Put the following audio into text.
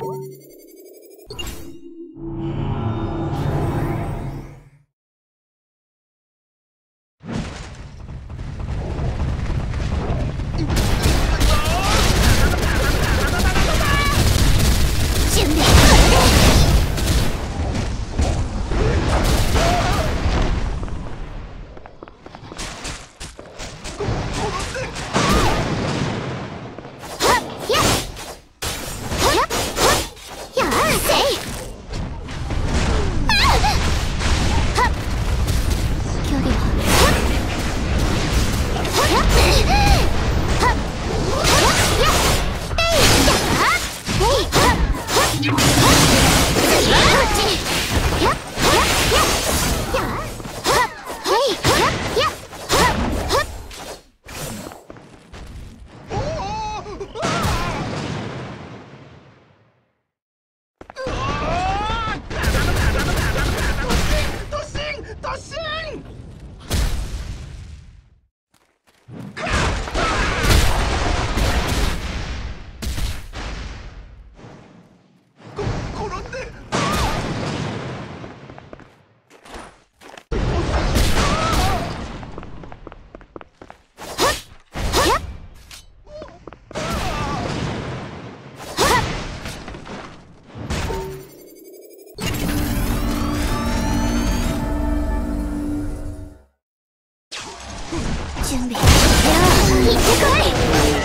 Thank you. 準備。よ行ってこい。